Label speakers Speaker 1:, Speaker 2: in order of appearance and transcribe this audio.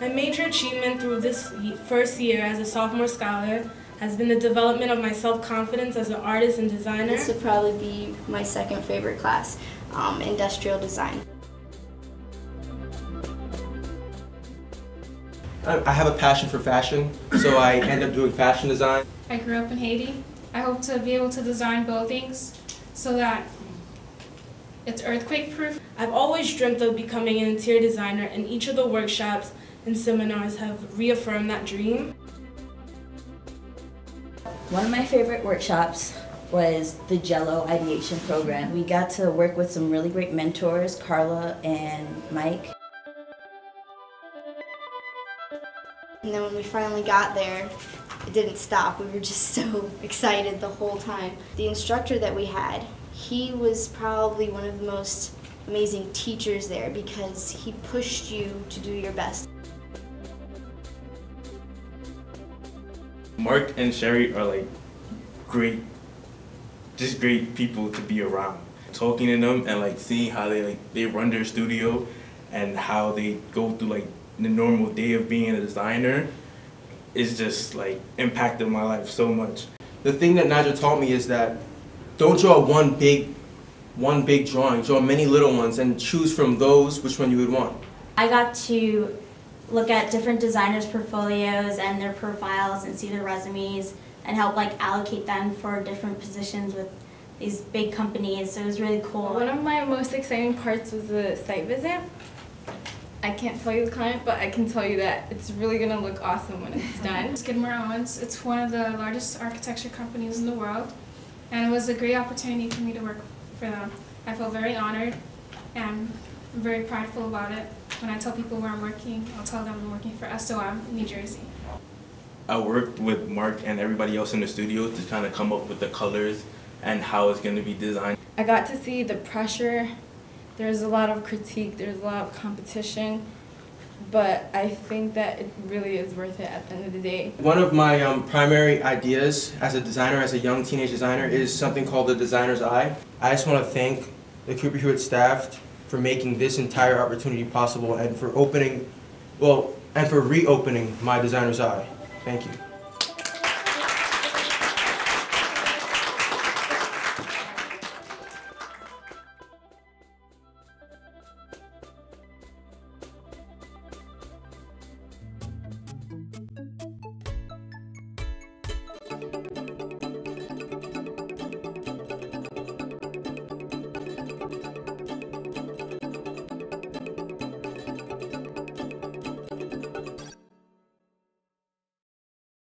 Speaker 1: My major achievement through this first year as a sophomore scholar has been the development of my self-confidence as an artist and designer.
Speaker 2: This would probably be my second favorite class, um, industrial design.
Speaker 3: I I have a passion for fashion, so I end up doing fashion design.
Speaker 4: I grew up in Haiti. I hope to be able to design buildings so that it's earthquake proof.
Speaker 1: I've always dreamt of becoming an interior designer and each of the workshops and seminars have reaffirmed that dream.
Speaker 5: One of my favorite workshops was the Jello ideation program. We got to work with some really great mentors, Carla and Mike.
Speaker 2: And then when we finally got there, it didn't stop. We were just so excited the whole time. The instructor that we had, he was probably one of the most amazing teachers there because he pushed you to do your best.
Speaker 6: Mark and Sherry are like great, just great people to be around. Talking to them and like seeing how they like they run their studio and how they go through like the normal day of being a designer is just like impacted my life so much.
Speaker 3: The thing that Nigel taught me is that don't draw one big, one big drawing. Draw many little ones and choose from those which one you would want.
Speaker 7: I got to look at different designers' portfolios and their profiles and see their resumes and help like allocate them for different positions with these big companies. So it was really cool.
Speaker 8: One of my most exciting parts was the site visit. I can't tell you the client, but I can tell you that it's really gonna look awesome when it's done.
Speaker 4: Skidmore Owings, it's one of the largest architecture companies in the world, and it was a great opportunity for me to work for them. I feel very honored and I'm very prideful about it. When I tell people where I'm working, I'll tell them I'm working for SOM, New Jersey.
Speaker 6: I worked with Mark and everybody else in the studio to kind of come up with the colors and how it's going to be designed.
Speaker 8: I got to see the pressure. There's a lot of critique, there's a lot of competition, but I think that it really is worth it at the end of the day.
Speaker 3: One of my um, primary ideas as a designer, as a young teenage designer, is something called the designer's eye. I just want to thank the Cooper Hewitt staff for making this entire opportunity possible and for opening, well, and for reopening my designer's eye. Thank you.